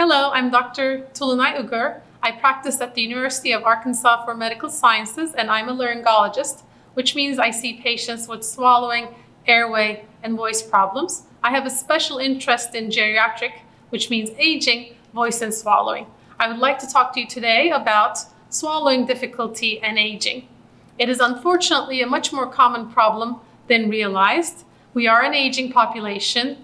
Hello, I'm Dr. Tulunay Ugur. I practice at the University of Arkansas for Medical Sciences and I'm a laryngologist, which means I see patients with swallowing, airway, and voice problems. I have a special interest in geriatric, which means aging, voice, and swallowing. I would like to talk to you today about swallowing difficulty and aging. It is unfortunately a much more common problem than realized. We are an aging population.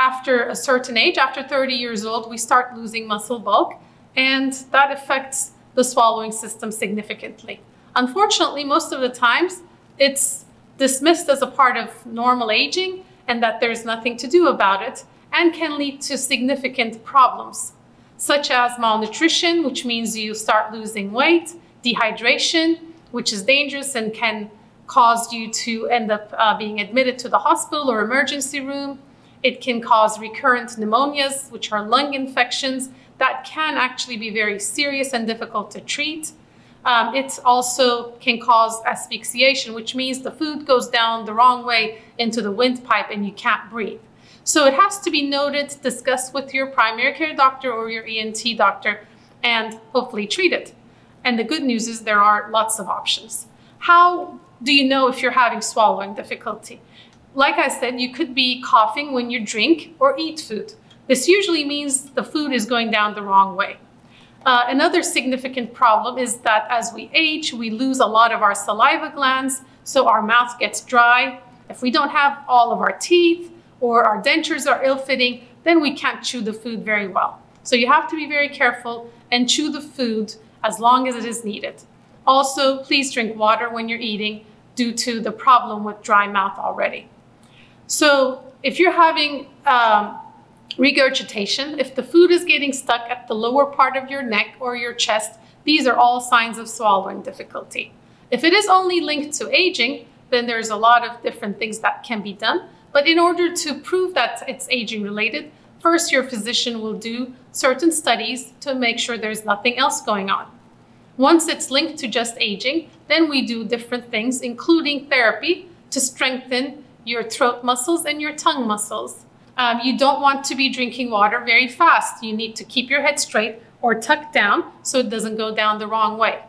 After a certain age, after 30 years old, we start losing muscle bulk, and that affects the swallowing system significantly. Unfortunately, most of the times, it's dismissed as a part of normal aging and that there's nothing to do about it and can lead to significant problems, such as malnutrition, which means you start losing weight, dehydration, which is dangerous and can cause you to end up uh, being admitted to the hospital or emergency room. It can cause recurrent pneumonias, which are lung infections that can actually be very serious and difficult to treat. Um, it also can cause asphyxiation, which means the food goes down the wrong way into the windpipe and you can't breathe. So it has to be noted, discussed with your primary care doctor or your ENT doctor, and hopefully treated. And the good news is there are lots of options. How do you know if you're having swallowing difficulty? Like I said, you could be coughing when you drink or eat food. This usually means the food is going down the wrong way. Uh, another significant problem is that as we age, we lose a lot of our saliva glands, so our mouth gets dry. If we don't have all of our teeth or our dentures are ill-fitting, then we can't chew the food very well. So you have to be very careful and chew the food as long as it is needed. Also, please drink water when you're eating due to the problem with dry mouth already. So if you're having um, regurgitation, if the food is getting stuck at the lower part of your neck or your chest, these are all signs of swallowing difficulty. If it is only linked to aging, then there's a lot of different things that can be done. But in order to prove that it's aging related, first your physician will do certain studies to make sure there's nothing else going on. Once it's linked to just aging, then we do different things, including therapy to strengthen your throat muscles and your tongue muscles. Um, you don't want to be drinking water very fast. You need to keep your head straight or tucked down so it doesn't go down the wrong way.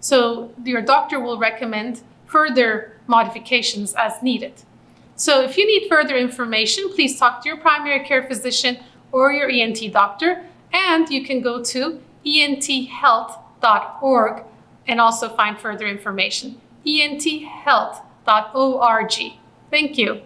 So your doctor will recommend further modifications as needed. So if you need further information, please talk to your primary care physician or your ENT doctor, and you can go to enthealth.org and also find further information. enthealth.org. Thank you.